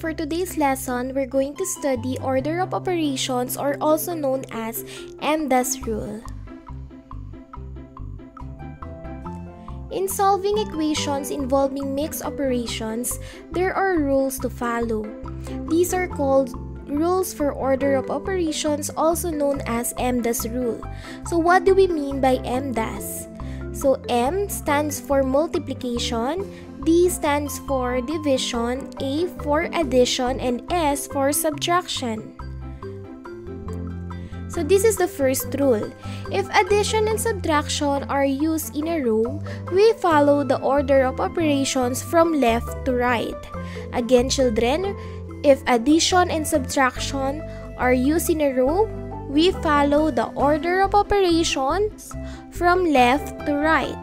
for today's lesson, we're going to study order of operations or also known as MDAS rule. In solving equations involving mixed operations, there are rules to follow. These are called rules for order of operations also known as MDAS rule. So what do we mean by MDAS? So M stands for multiplication, D stands for division, A for addition, and S for subtraction. So this is the first rule. If addition and subtraction are used in a row, we follow the order of operations from left to right. Again, children, if addition and subtraction are used in a row, we follow the order of operations from left to right.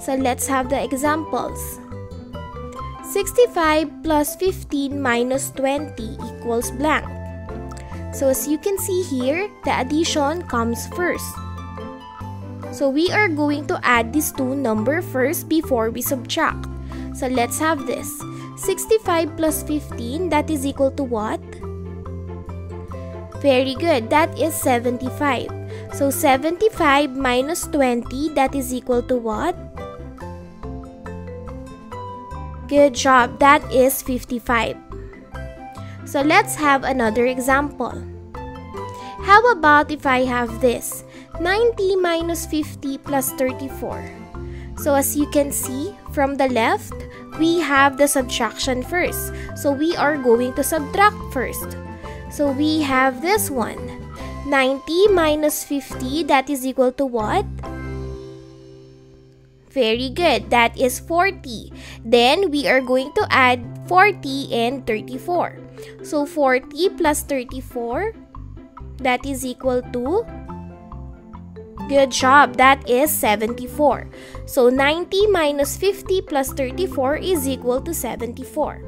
So let's have the examples. 65 plus 15 minus 20 equals blank. So as you can see here, the addition comes first. So we are going to add these two numbers first before we subtract. So let's have this. 65 plus 15, that is equal to what? Very good, that is 75. So 75 minus 20, that is equal to what? Good job, that is 55. So let's have another example. How about if I have this? 90 minus 50 plus 34. So as you can see, from the left, we have the subtraction first. So we are going to subtract first. So we have this one. 90 minus 50, that is equal to what? Very good. That is 40. Then we are going to add 40 and 34. So 40 plus 34, that is equal to Good job, that is 74. So 90 minus 50 plus 34 is equal to 74.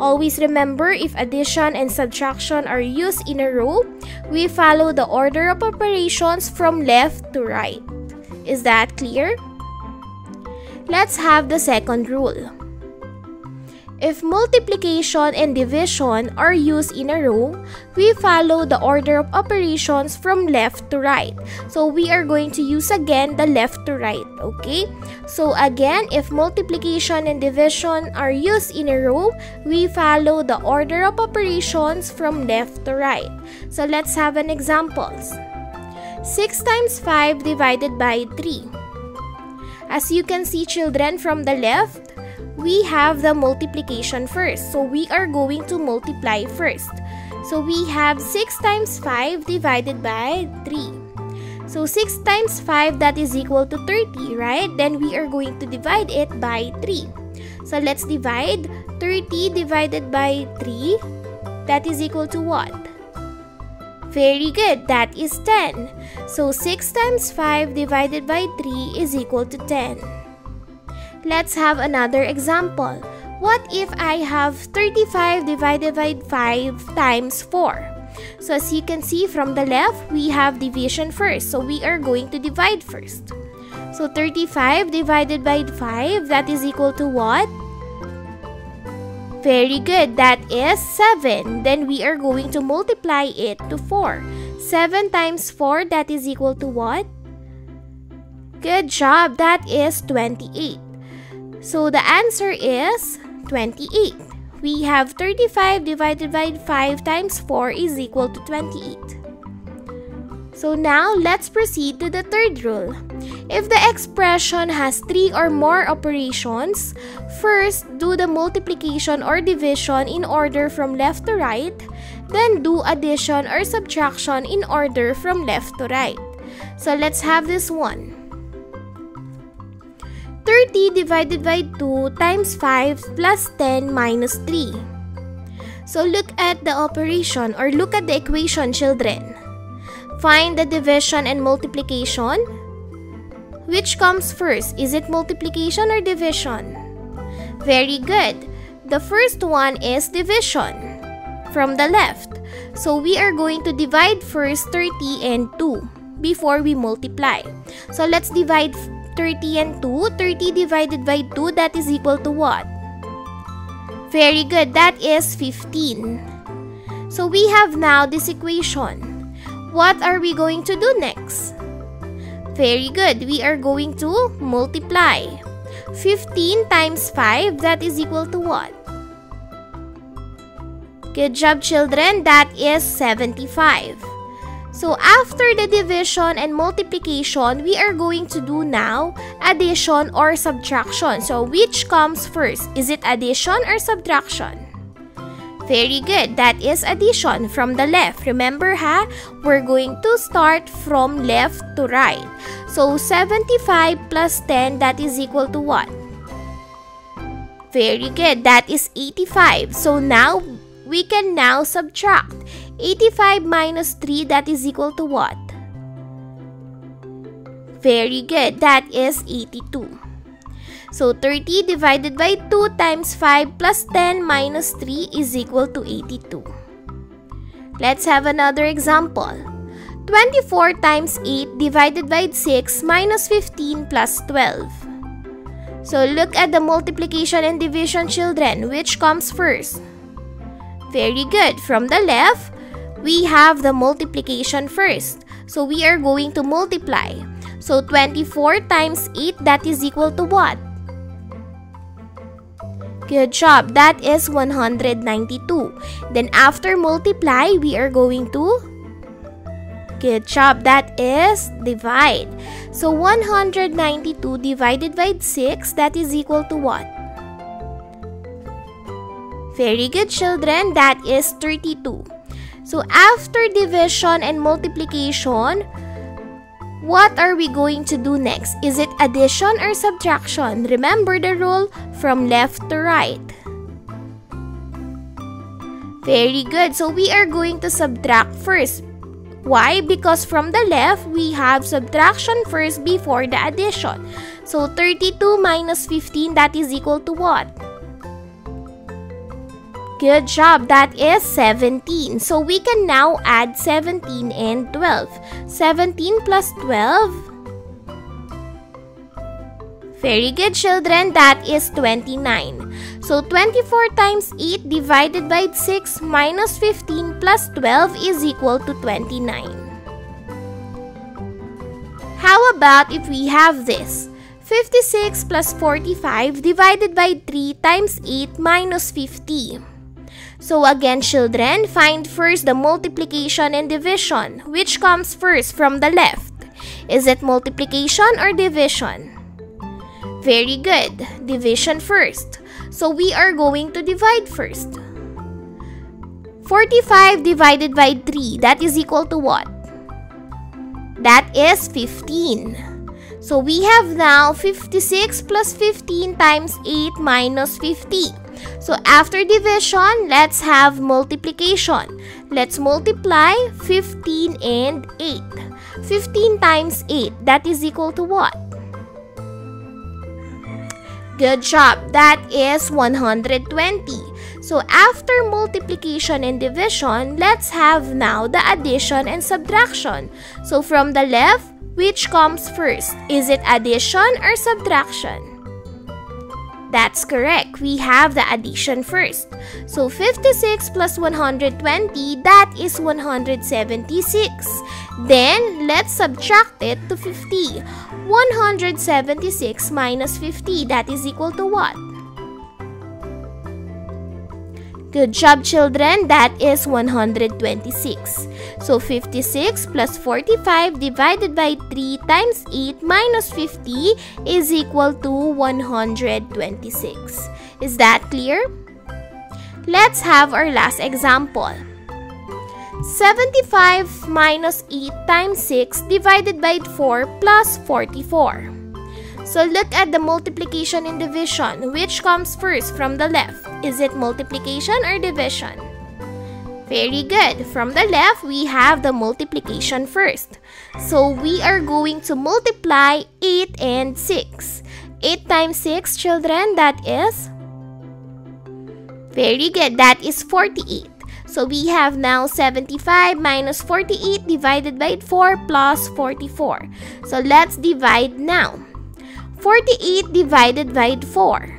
Always remember if addition and subtraction are used in a row, we follow the order of operations from left to right. Is that clear? Let's have the second rule. If multiplication and division are used in a row, we follow the order of operations from left to right. So we are going to use again the left to right, okay? So again, if multiplication and division are used in a row, we follow the order of operations from left to right. So let's have an examples. 6 times 5 divided by 3. As you can see children from the left, we have the multiplication first. So we are going to multiply first. So we have 6 times 5 divided by 3. So 6 times 5 that is equal to 30, right? Then we are going to divide it by 3. So let's divide 30 divided by 3. That is equal to what? Very good, that is 10. So 6 times 5 divided by 3 is equal to 10. Let's have another example. What if I have 35 divided by 5 times 4? So as you can see from the left, we have division first. So we are going to divide first. So 35 divided by 5, that is equal to what? Very good, that is 7. Then we are going to multiply it to 4. 7 times 4, that is equal to what? Good job, that is 28. So the answer is 28. We have 35 divided by 5 times 4 is equal to 28. So now let's proceed to the third rule. If the expression has three or more operations, first do the multiplication or division in order from left to right, then do addition or subtraction in order from left to right. So let's have this one. 30 divided by 2 times 5 plus 10 minus 3. So look at the operation or look at the equation children. Find the division and multiplication. Which comes first? Is it multiplication or division? Very good. The first one is division from the left. So we are going to divide first 30 and 2 before we multiply. So let's divide 30 and 2. 30 divided by 2, that is equal to what? Very good. That is 15. So we have now this equation. What are we going to do next? Very good. We are going to multiply. 15 times 5, that is equal to what? Good job, children. That is 75. So after the division and multiplication, we are going to do now addition or subtraction. So which comes first? Is it addition or subtraction? Very good. That is addition from the left. Remember ha? We're going to start from left to right. So 75 plus 10 that is equal to what? Very good. That is 85. So now we can now subtract. 85 minus 3 that is equal to what? Very good. That is 82. So 30 divided by 2 times 5 plus 10 minus 3 is equal to 82. Let's have another example. 24 times 8 divided by 6 minus 15 plus 12. So look at the multiplication and division children. Which comes first? Very good. From the left, we have the multiplication first. So we are going to multiply. So 24 times 8 that is equal to what? Good job. That is 192. Then after multiply, we are going to Good job. That is divide. So 192 divided by 6, that is equal to what? Very good children, that is 32. So after division and multiplication, what are we going to do next? Is it addition or subtraction? Remember the rule from left to right. Very good. So we are going to subtract first. Why? Because from the left, we have subtraction first before the addition. So 32 minus 15, that is equal to what? Good job. That is 17. So we can now add 17 and 12. 17 plus 12. Very good, children. That is 29. So 24 times 8 divided by 6 minus 15 plus 12 is equal to 29. How about if we have this? 56 plus 45 divided by 3 times 8 minus 50. So again, children, find first the multiplication and division. Which comes first from the left? Is it multiplication or division? Very good. Division first. So we are going to divide first. 45 divided by 3, that is equal to what? That is 15. So we have now 56 plus 15 times 8 minus 50. So after division, let's have multiplication. Let's multiply 15 and 8. 15 times 8, that is equal to what? Good job. That is 120. So after multiplication and division, let's have now the addition and subtraction. So from the left, which comes first? Is it addition or subtraction? That's correct. We have the addition first. So 56 plus 120, that is 176. Then, let's subtract it to 50. 176 minus 50, that is equal to what? Good job, children. That is 126. So, 56 plus 45 divided by 3 times 8 minus 50 is equal to 126. Is that clear? Let's have our last example. 75 minus 8 times 6 divided by 4 plus 44. So look at the multiplication and division. Which comes first from the left? Is it multiplication or division? Very good. From the left, we have the multiplication first. So we are going to multiply 8 and 6. 8 times 6, children, that is? Very good. That is 48. So we have now 75 minus 48 divided by 4 plus 44. So let's divide now. 48 divided by 4.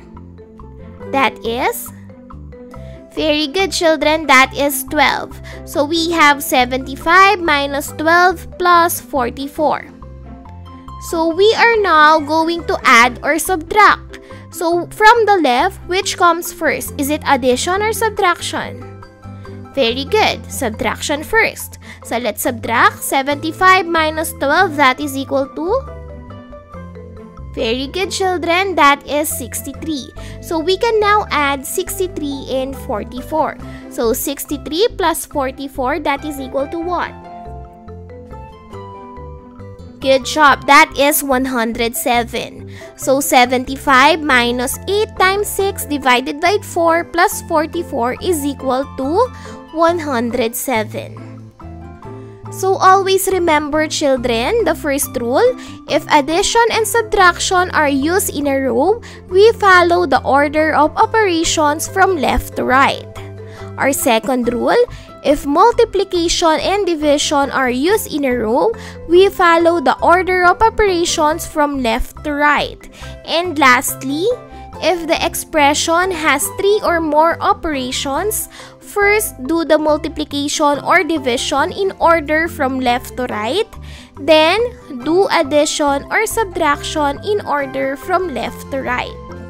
That is Very good, children. That is 12. So we have 75 minus 12 plus 44. So we are now going to add or subtract. So from the left, which comes first? Is it addition or subtraction? Very good. Subtraction first. So let's subtract 75 minus 12. That is equal to very good children, that is 63. So we can now add 63 and 44. So 63 plus 44, that is equal to what? Good job, that is 107. So 75 minus 8 times 6 divided by 4 plus 44 is equal to 107. So always remember children, the first rule, if addition and subtraction are used in a row, we follow the order of operations from left to right. Our second rule, if multiplication and division are used in a row, we follow the order of operations from left to right. And lastly, if the expression has three or more operations, first do the multiplication or division in order from left to right. Then, do addition or subtraction in order from left to right.